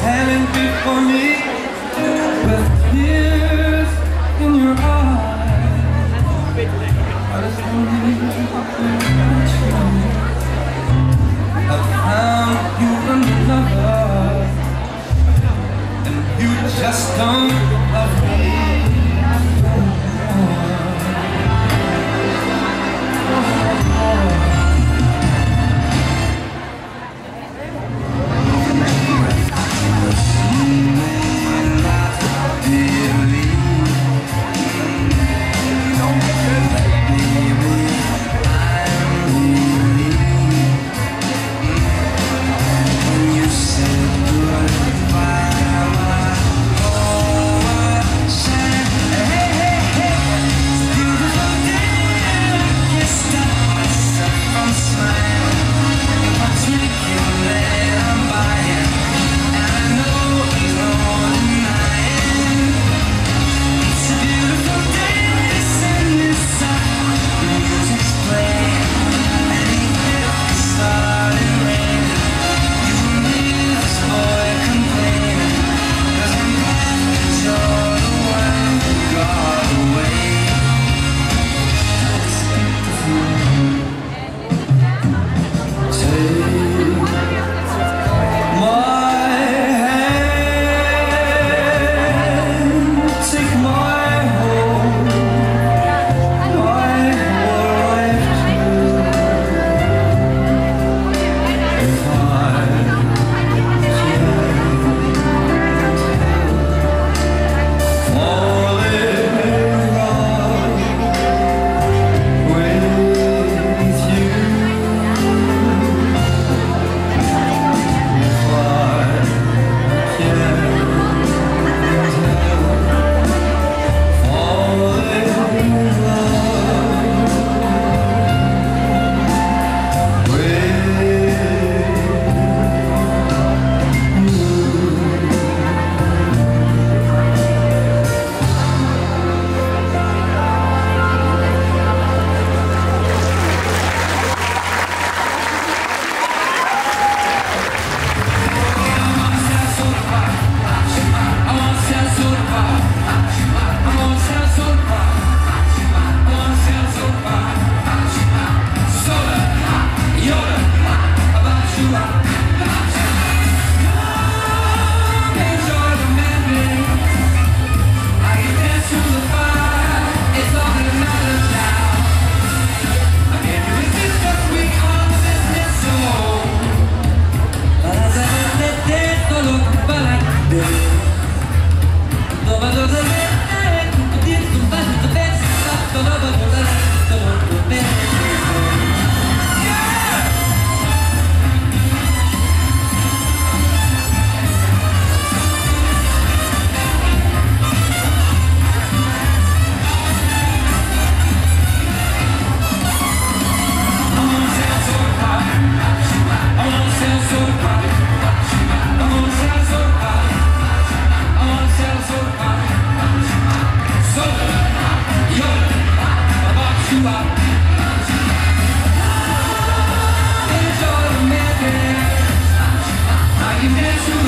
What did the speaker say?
heaven before me. You. dance